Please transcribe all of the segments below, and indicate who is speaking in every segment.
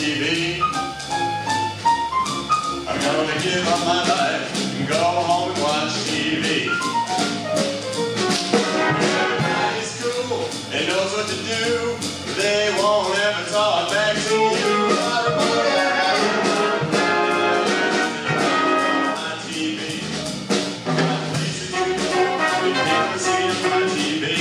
Speaker 1: TV. I'm gonna give up my life and go home and watch TV. Everybody's cool and knows what to do. They won't ever talk back to you. TV. I'm My places you go, you never see my TV.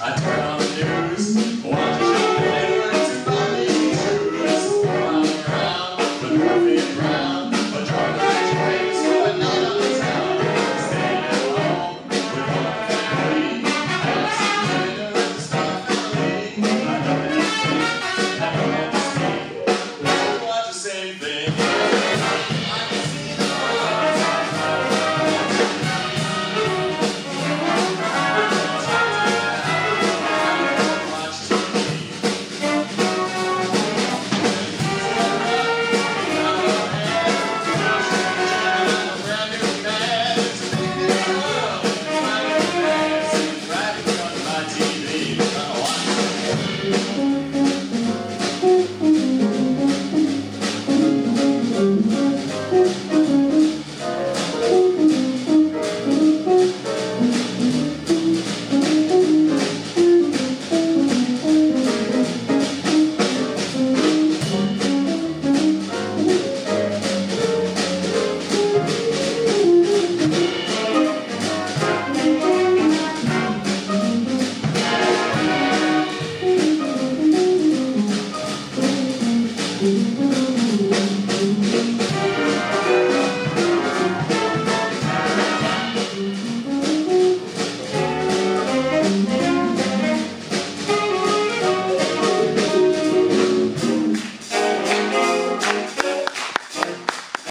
Speaker 1: I turn on the news.